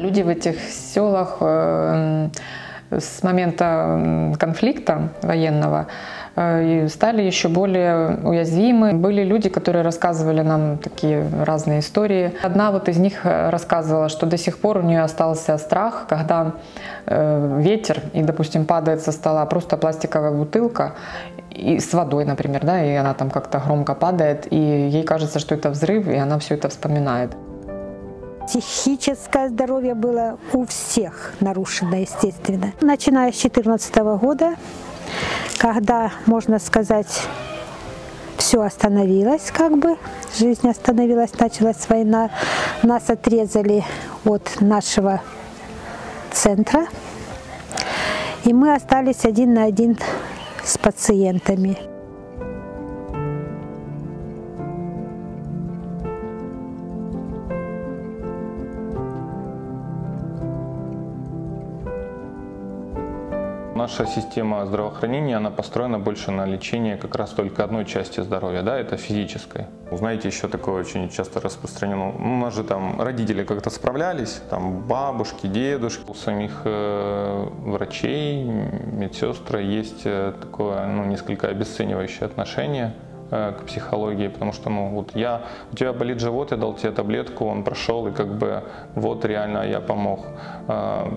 Люди в этих селах э, с момента конфликта военного э, стали еще более уязвимы. Были люди, которые рассказывали нам такие разные истории. Одна вот из них рассказывала, что до сих пор у нее остался страх, когда э, ветер и, допустим, падает со стола просто пластиковая бутылка и с водой, например, да, и она там как-то громко падает, и ей кажется, что это взрыв, и она все это вспоминает. Психическое здоровье было у всех нарушено, естественно. Начиная с 2014 года, когда, можно сказать, все остановилось, как бы, жизнь остановилась, началась война, нас отрезали от нашего центра, и мы остались один на один с пациентами. Наша система здравоохранения, она построена больше на лечении как раз только одной части здоровья, да, это физической. Знаете, еще такое очень часто распространено. У нас же там родители как-то справлялись, там бабушки, дедушки, у самих э, врачей, медсестры есть э, такое, ну, несколько обесценивающее отношение э, к психологии, потому что, ну, вот я, у тебя болит живот, я дал тебе таблетку, он прошел, и как бы вот реально я помог э,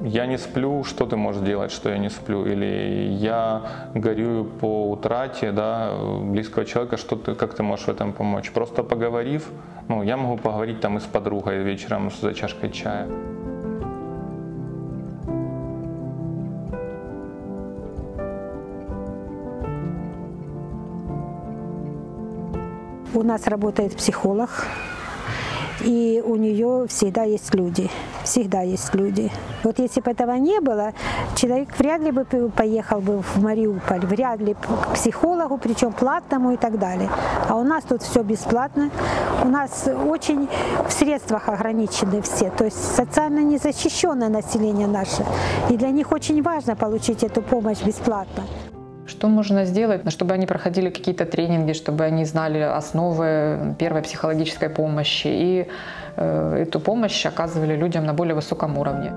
я не сплю, что ты можешь делать, что я не сплю? Или я горюю по утрате да, близкого человека, что ты, как ты можешь в этом помочь? Просто поговорив, ну, я могу поговорить там и с подругой вечером за чашкой чая. У нас работает психолог, и у нее всегда есть люди, всегда есть люди. Вот если бы этого не было, человек вряд ли бы поехал бы в Мариуполь, вряд ли к психологу, причем платному и так далее. А у нас тут все бесплатно, у нас очень в средствах ограничены все, то есть социально незащищенное население наше. И для них очень важно получить эту помощь бесплатно. Что можно сделать, чтобы они проходили какие-то тренинги, чтобы они знали основы первой психологической помощи и э, эту помощь оказывали людям на более высоком уровне.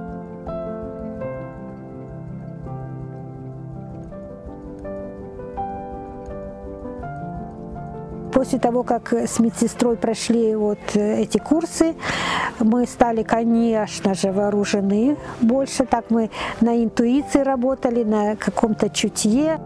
После того, как с медсестрой прошли вот эти курсы, мы стали, конечно же, вооружены больше. Так мы на интуиции работали, на каком-то чутье.